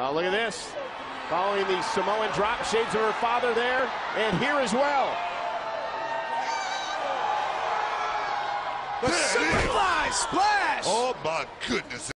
Oh, look at this. Following the Samoan drop, shades of her father there, and here as well. The Superfly splash! Oh my goodness.